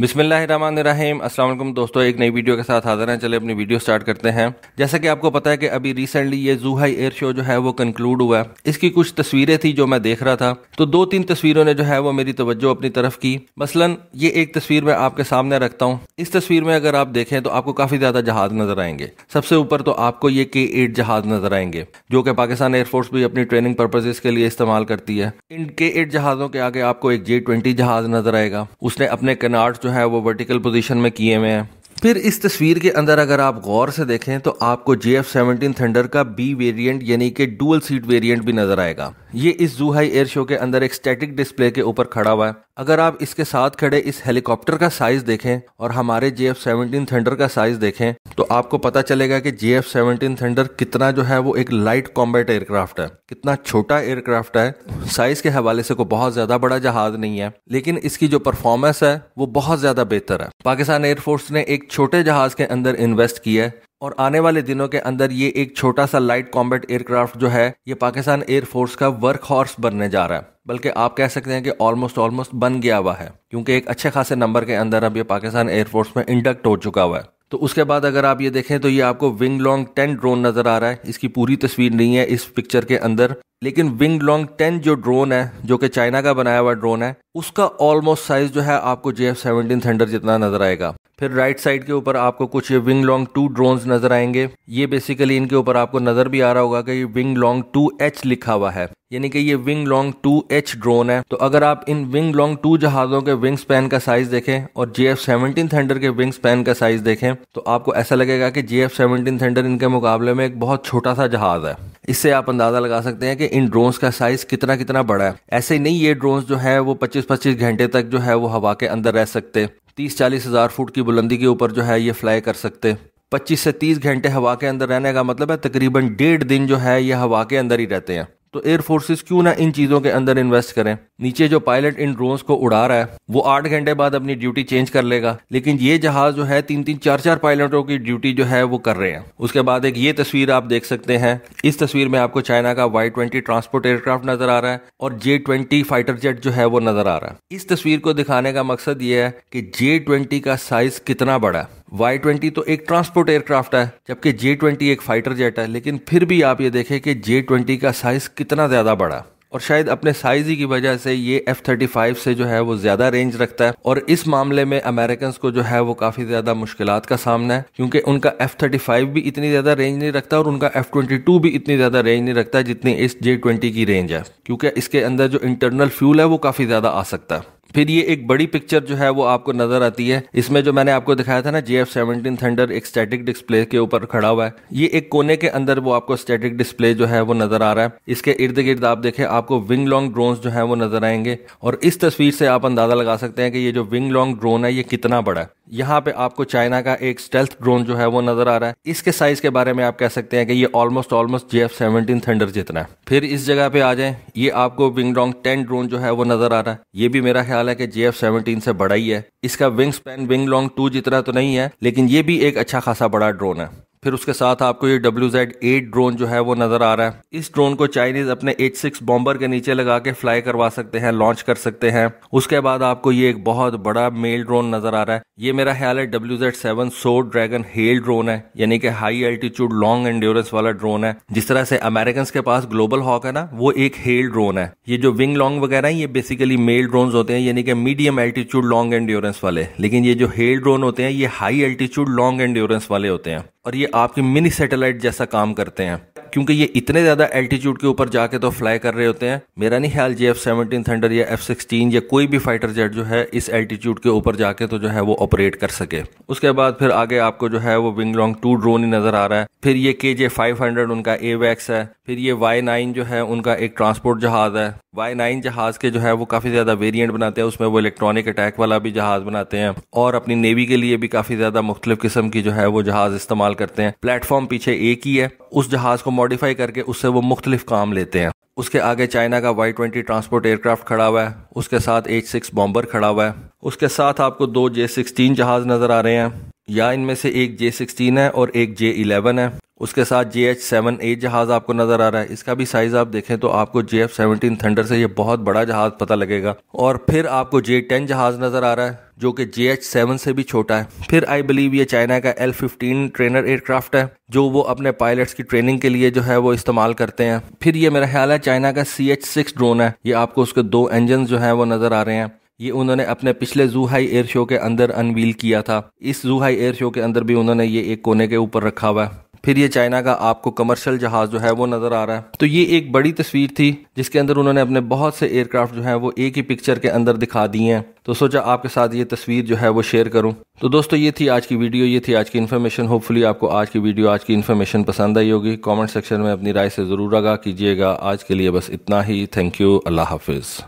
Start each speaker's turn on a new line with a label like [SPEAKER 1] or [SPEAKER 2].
[SPEAKER 1] अस्सलाम वालेकुम दोस्तों, एक नई वीडियो के साथ हाजिर हैं। चले अपनी वीडियो स्टार्ट करते हैं। जैसा कि आपको पता है कि अभी रिसेंटली ये जूहाई एयर शो जो है, वो कंक्लूड हुआ है। इसकी कुछ तस्वीरें थी जो मैं देख रहा था। तो दो तीन तस्वीरों ने जो है, वो मेरी तवज्जो अपनी तरफ़ की। मसलन, ये एक तस्वीर मैं आपके सामने रखता हूँ। इस तस्वीर में अगर आप देखें तो आपको काफ़ी ज़्यादा जहाज़ नज़र आएँगे। सबसे ऊपर तो आपको ये के एट जहाज़ नज़र आएँगे, जो कि पाकिस्तान एयरफोर्स भी अपनी ट्रेनिंग पर्पजेज के लिए इस्तेमाल करती है। इन के एट जहाजों के आगे आपको एक जे ट्वेंटी जहाज़ नज़र आएगा। उसने अपने कनार्ड जो है वो वर्टिकल पोजीशन में किए हुए हैं। फिर इस तस्वीर के अंदर अगर आप गौर से देखें तो आपको जे एफ़ सेवनटीन थंडर का बी वेरिएंट यानी कि डुअल सीट वेरिएंट भी नज़र आएगा। ये इस जूहाई एयर शो के अंदर एक स्टैटिक डिस्प्ले के ऊपर खड़ा हुआ है। अगर आप इसके साथ खड़े इस हेलीकॉप्टर का साइज़ देखें और हमारे जे एफ़ सेवनटीन थंडर का साइज़ देखें तो आपको पता चलेगा कि जे एफ़ सेवनटीन थंडर कितना जो है वो एक लाइट कॉम्बैट एयरक्राफ्ट है। कितना छोटा एयरक्राफ्ट है। साइज़ के हवाले से कोई बहुत ज़्यादा बड़ा जहाज़ नहीं है। लेकिन इसकी जो परफॉर्मेंस है, वो बहुत ज़्यादा बेहतर है। पाकिस्तान एयरफोर्स ने एक छोटे जहाज़ के अंदर इन्वेस्ट किया है और आने वाले दिनों के अंदर ये एक छोटा सा लाइट कॉम्बैट एयरक्राफ्ट जो है, ये पाकिस्तान एयरफोर्स का वर्क हॉर्स बनने जा रहा है। बल्कि आप कह सकते हैं कि ऑलमोस्ट ऑलमोस्ट बन गया हुआ है। क्योंकि एक अच्छे खासे नंबर के अंदर अब ये पाकिस्तान एयरफोर्स में इंडक्ट हो चुका हुआ है। तो उसके बाद अगर आप ये देखें तो ये आपको विंग लॉन्ग टेन ड्रोन नज़र आ रहा है। इसकी पूरी तस्वीर नहीं है इस पिक्चर के अंदर। लेकिन विंग लॉन्ग टेन जो ड्रोन है, जो कि चाइना का बनाया हुआ ड्रोन है, उसका ऑलमोस्ट साइज़ जो है आपको जे एफ़ सेवनटीन थंडर जितना नज़र आएगा। फिर राइट साइड के ऊपर आपको कुछ विंग लॉन्ग टू ड्रोन नज़र आएँगे। ये बेसिकली इनके ऊपर आपको नज़र भी आ रहा होगा कि विंग लॉन्ग टू एच लिखा हुआ है। यानी कि ये wing Loong two H drone है। तो अगर आप इन विंग लॉन्ग टू जहाजों के विंग स्पैन का साइज़ देखें और जे एफ़ सेवनटीन थंडर के विंग स्पैन का साइज़ देखें तो आपको ऐसा लगेगा कि जे एफ़ सेवनटीन थंडर इनके मुकाबले में एक बहुत छोटा सा जहाज़ है। इससे आप अंदाज़ा लगा सकते हैं कि इन ड्रोन्स का साइज़ कितना कितना बड़ा है। ऐसे ही नहीं, ये ड्रोन्स जो है, वो 25-25 घंटे तक जो है, वो हवा के अंदर रह सकते। तीस चालीस हज़ार फुट की बुलंदी के ऊपर जो है, ये फ्लाई कर सकते। 25 से 30 घंटे हवा के अंदर रहने का मतलब है, तकरीबन डेढ़ दिन जो है, ये हवा के अंदर ही रहते हैं। तो एयर फोर्सेस क्यों ना इन चीज़ों के अंदर इन्वेस्ट करें? नीचे जो पायलट इन ड्रोन्स को उड़ा रहा है, वो आठ घंटे बाद अपनी ड्यूटी चेंज कर लेगा। लेकिन ये जहाज़ जो है तीन तीन चार चार पायलटों की ड्यूटी जो है, वो कर रहे हैं। उसके बाद एक ये तस्वीर आप देख सकते हैं। इस तस्वीर में आपको चाइना का वाई ट्वेंटी ट्रांसपोर्ट एयरक्राफ्ट नज़र आ रहा है और जे ट्वेंटी फाइटर जेट जो है, वो नज़र आ रहा है। इस तस्वीर को दिखाने का मकसद ये है कि जे ट्वेंटी का साइज़ कितना बड़ा है। वाई ट्वेंटी तो एक ट्रांसपोर्ट एयरक्राफ्ट है, जबकि जे ट्वेंटी एक फाइटर जेट है। लेकिन फिर भी आप ये देखें कि जे ट्वेंटी का साइज़ कितना ज़्यादा बड़ा और शायद अपने साइज़ ही की वजह से ये एफ़ थर्टी फाइव से जो है वो ज़्यादा रेंज रखता है। और इस मामले में अमेरिकन को जो है वो काफ़ी ज़्यादा मुश्किल का सामना है, क्योंकि उनका एफ़ थर्टी फाइव भी इतनी ज़्यादा रेंज नहीं रखता और उनका एफ़ ट्वेंटी टू भी इतनी ज़्यादा रेंज नहीं रखता जितनी इस जे ट्वेंटी की रेंज है। क्योंकि इसके अंदर जो इंटरनल फ्यूल है वो काफ़ी ज़्यादा आ सकता है। फिर ये एक बड़ी पिक्चर जो है वो आपको नज़र आती है। इसमें जो मैंने आपको दिखाया था ना जी एफ़ सेवनटीन थंडर एक स्टैटिक डिस्प्ले के ऊपर खड़ा हुआ है। ये एक कोने के अंदर वो आपको स्टैटिक डिस्प्ले जो है वो नज़र आ रहा है। इसके इर्द गिर्द आप देखें, आपको विंग लॉन्ग ड्रोन जो है वो नज़र आएँगे। और इस तस्वीर से आप अंदाज़ा लगा सकते हैं कि ये जो विंग लॉन्ग ड्रोन है, ये कितना बड़ा है। यहाँ पे आपको चाइना का एक स्टेल्थ ड्रोन जो है वो नज़र आ रहा है। इसके साइज़ के बारे में आप कह सकते हैं कि ये almost almost J F seventeen Thunder जितना है। फिर इस जगह पे आ जाए। ये आपको विंग लॉन्ग टेन ड्रोन जो है वो नज़र आ रहा है। ये भी मेरा ख्याल है कि जे एफ़ सेवनटीन से बड़ा ही है। इसका wing span wing Loong two जितना तो नहीं है, लेकिन ये भी एक अच्छा खासा बड़ा ड्रोन है। फिर उसके साथ आपको ये डब्ल्यू जेड एट ड्रोन जो है वो नज़र आ रहा है। इस ड्रोन को चाइनीज़ अपने एच सिक्स बॉम्बर के नीचे लगा के फ्लाई करवा सकते हैं लॉन्च कर सकते हैं। उसके बाद आपको ये एक बहुत बड़ा मेल ड्रोन नज़र आ रहा है। ये मेरा ख्याल है W Z seven so dragon hale drone है, यानी कि हाई एल्टीट्यूड लॉन्ग एंड्योरेंस वाला ड्रोन है। जिस तरह से अमेरिकन के पास ग्लोबल हॉक है ना, वो एक हेल ड्रोन है। ये जो विंग लॉन्ग वगैरह है, ये बेसिकली मेल ड्रोन होते हैं, यानी कि मीडियम एल्टीट्यूड लॉन्ग एंड्योरेंस वाले। लेकिन ये जो हेल ड्रोन होते हैं, ये हाई एल्टीट्यूड लॉन्ग एंड्योरेंस वाले होते हैं। और ये आपकी मिनी सैटेलाइट जैसा काम करते हैं। क्योंकि ये इतने ज़्यादा एल्टीट्यूड के ऊपर जाके तो फ्लाई कर रहे होते हैं। मेरा नहीं ख्याल जी एफ़ सेवनटीन थंडर या एफ़ सिक्सटीन या कोई भी फाइटर जेट जो है, इस एल्टीट्यूड के ऊपर जाके तो जो है वो ऑपरेट कर सके। उसके बाद फिर आगे आपको जो है वो विंग लॉन्ग टू ड्रोन ही नज़र आ रहा है। फिर ये के जे फाइव हंड्रेड उनका ए वैक्स है। फिर ये वाई नाइन जो है, उनका एक ट्रांसपोर्ट जहाज़ है। वाई नाइन जहाज़ के जो है, वो काफ़ी ज़्यादा वेरिएंट बनाते हैं। उसमें वो इलेक्ट्रॉनिक अटैक वाला भी जहाज़ बनाते हैं। और अपनी नेवी के लिए भी काफ़ी ज़्यादा मुख्तलिफ़ किस्म की जो है, वो जहाज़ इस्तेमाल करते हैं। प्लेटफॉर्म पीछे एक ही है। उस जहाज़ को मॉडिफाई करके उससे वो मुख्तलिफ़ काम लेते हैं। उसके आगे चाइना का वाई ट्वेंटी ट्रांसपोर्ट एयरक्राफ्ट खड़ा हुआ है। उसके साथ एच सिक्स बॉम्बर खड़ा हुआ है। उसके साथ आपको दो जे सिक्सटीन जहाज़ नज़र आ रहे हैं। या इनमें से एक जे सिक्सटीन है और एक जे इलेवन है। उसके साथ जे एच सेवन एट जहाज़ आपको नज़र आ रहा है। इसका भी साइज़ आप देखें तो आपको जे एफ़ सेवनटीन थंडर से ये बहुत बड़ा जहाज़ पता लगेगा। और फिर आपको जे टेन जहाज़ नज़र आ रहा है, जो कि जे एच सेवन से भी छोटा है। फिर आई बिलीव ये चाइना का एल फिफ्टीन ट्रेनर एयरक्राफ्ट है, जो वो अपने पायलट्स की ट्रेनिंग के लिए जो है वो इस्तेमाल करते हैं। फिर ये मेरा ख्याल है चाइना का सी एच सिक्स ड्रोन है। ये आपको उसके दो इंजन जो है वो नज़र आ रहे हैं। ये उन्होंने अपने पिछले जूहाई एयर शो के अंदर अनवील किया था। इस जूहाई एयर शो के अंदर भी उन्होंने ये एक कोने के ऊपर रखा हुआ है। फिर ये चाइना का आपको कमर्शियल जहाज़ जो है वो नज़र आ रहा है। तो ये एक बड़ी तस्वीर थी, जिसके अंदर उन्होंने अपने बहुत से एयरक्राफ्ट जो है वो एक ही पिक्चर के अंदर दिखा दिए हैं। तो सोचा आपके साथ ये तस्वीर जो है वो शेयर करूँ। तो दोस्तों, ये थी आज की वीडियो ये थी आज की इन्फॉर्मेशन होपफुली आपको आज की वीडियो आज की इन्फॉर्मेशन पसंद आई होगी। कमेंट सेक्शन में अपनी राय से ज़रूर आगा कीजिएगा। आज के लिए बस इतना ही। थैंक यू अल्लाह हाफिज़।